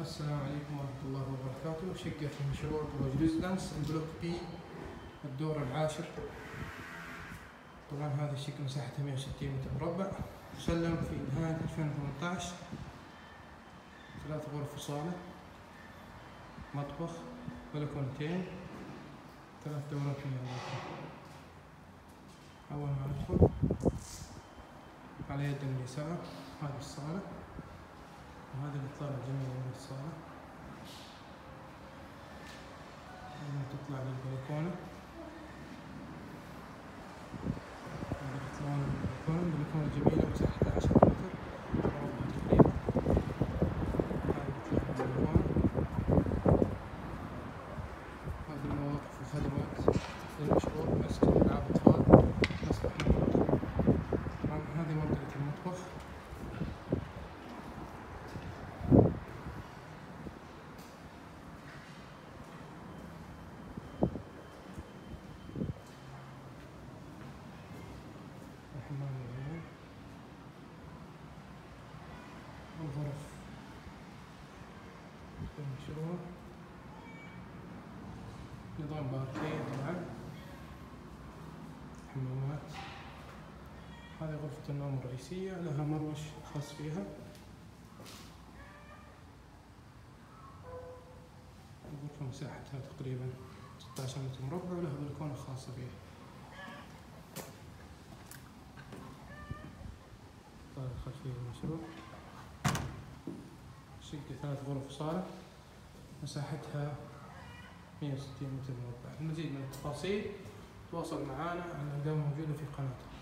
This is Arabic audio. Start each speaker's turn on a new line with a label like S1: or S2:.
S1: السلام عليكم ورحمة الله وبركاته. شقة مشروع بروج ريزيدنس ال block B الدور العاشر. طبعا هذه الشقة مساحتها 160 متر مربع. سلم في نهاية 2018 ثلاث غرف وصالة مطبخ بلكونتين ثلاث دورات مياه أول ما ندخل على يد اليسار هذه الصالة. وهذه الإطلالة الجميلة من الصالة تطلع للبلكونة هذه الإطلالة من البلكونة البلكونة جميلة مساحتها 10 متر مربع تقريبا هذه الإطلالة من البلكونة هذه المواقف وخدمات للمشروع مسجد ألعاب الغرف. المشروع. نظام باركيه طبعا. حمامات. هذه غرفة النوم الرئيسية لها مروش خاص فيها. الغرفة مساحتها تقريبا 16 متر مربع ولها بلكونة خاصة فيها. الخلفية للمشروع شقة ثلاث غرف وصالة مساحتها 160 متر مربع. المزيد من التفاصيل تواصل معنا على الأرقام الموجودة في قناتنا